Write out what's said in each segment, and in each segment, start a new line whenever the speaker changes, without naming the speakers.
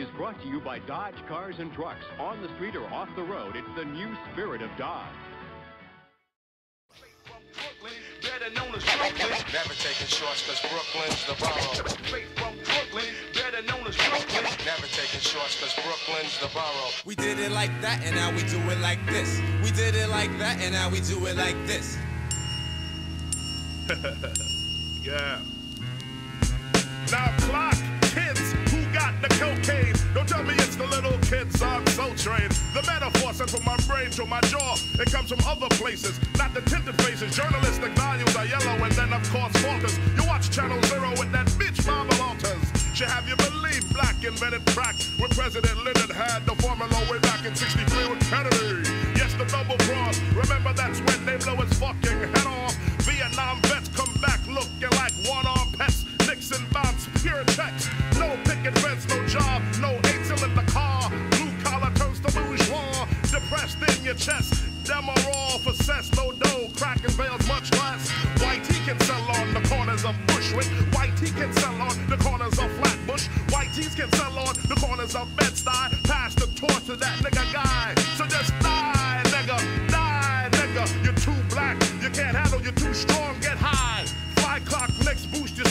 is brought to you by Dodge Cars and Trucks. On the street or off the road, it's the new spirit of Dodge.
better known as Brooklyn.
Never taking shorts cause Brooklyn's the borough.
Brooklyn, better known as Brooklyn.
Never taking shorts cause Brooklyn's the borough.
We did it like that and now we do it like this. We did it like that and now we do it like this.
Yeah. Now clock, Train. The metaphor sent from my brain to my jaw. It comes from other places, not the tinted faces. Journalistic values are yellow, and then of course falters. You watch Channel Zero with that bitch Mama Walters. She have you believe black invented crack when President Lyndon had the formula way back in 63 with Kennedy. Yes, the double cross. Remember that's when they blow his fucking head chest. Them are all for cess, no dough. Cracking veils much less. White he can sell on the corners of Bushwick. White he can sell on the corners of Flatbush. White tees can sell on the corners of Bed-Stuy. Pass the torch to that nigga guy. So just die, nigga, die, nigga. You're too black, you can't handle, you're too strong, get high. Five clock next boost your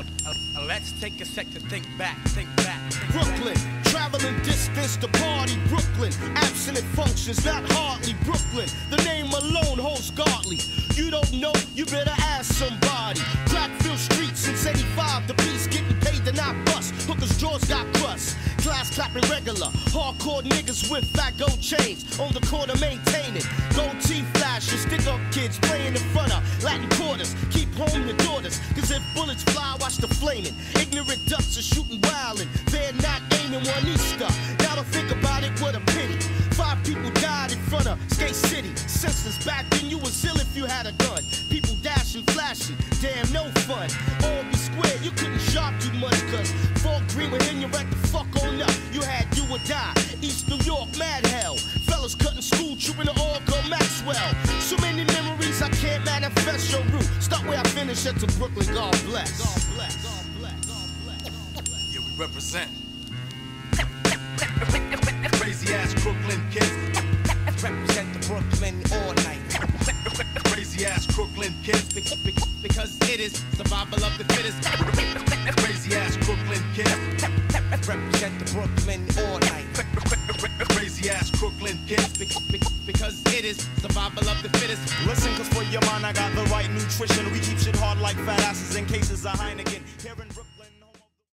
Uh, uh, uh, let's take a sec to think back, think back.
Brooklyn, traveling distance to party Brooklyn. Abstinent functions, not hardly Brooklyn. The name alone holds godly. You don't know, you better ask somebody. Crackfield Street since 85, the piece getting paid to not bust. Hookers' jaws got crust. Class clapping regular. Hardcore niggas with fat gold chains. On the corner maintaining. Gold teeth flashes. Stick up kids playing in front of bullets fly, watch the flaming. Ignorant ducks are shooting wildin'. They're not aiming one Easter. Now to think about it, what a pity. Five people died in front of Skate City. Senseless back then, you was ill if you had a gun. People dashing, flashing, damn, no fun. So many memories, I can't manifest your route. Start where I finish at to Brooklyn, God bless. God bless. God bless. God bless.
Yeah, we represent. Crazy ass Brooklyn kids. Represent the Brooklyn all night. Crazy ass Brooklyn kids. be- be- Because it is survival of the fittest. Crazy ass Brooklyn kids. Represent the Brooklyn all night. Crazy ass Brooklyn kids. Because it is survival of the fittest.
Listen, cause for your mind I got the right nutrition. We keep shit hard like fat asses in cases of Heineken. Here in